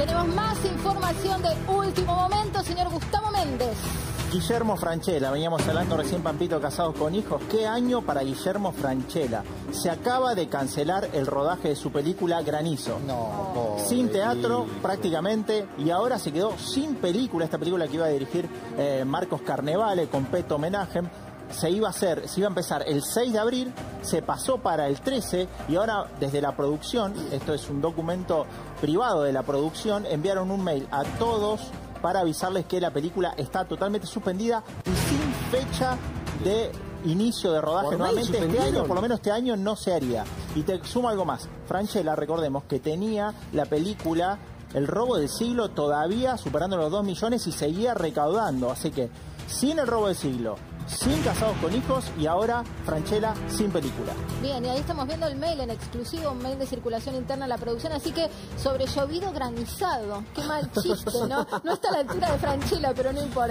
Tenemos más información de último momento, señor Gustavo Méndez. Guillermo Franchella, veníamos hablando recién Pampito Casados con Hijos. ¿Qué año para Guillermo Franchella? Se acaba de cancelar el rodaje de su película Granizo. No, Sin teatro prácticamente y ahora se quedó sin película. Esta película que iba a dirigir eh, Marcos Carnevale con Peto Homenaje. Se iba a hacer, se iba a empezar el 6 de abril, se pasó para el 13 y ahora desde la producción, esto es un documento privado de la producción, enviaron un mail a todos para avisarles que la película está totalmente suspendida y sin fecha de inicio de rodaje. Nuevamente este año, por lo menos este año, no se haría. Y te sumo algo más. Franchella, recordemos que tenía la película El robo del siglo todavía superando los 2 millones y seguía recaudando. Así que sin el robo del siglo, sin casados con hijos y ahora Franchella sin película. Bien, y ahí estamos viendo el mail en exclusivo, un mail de circulación interna a la producción, así que sobre llovido granizado. Qué mal chiste, ¿no? No está a la altura de Franchella, pero no importa.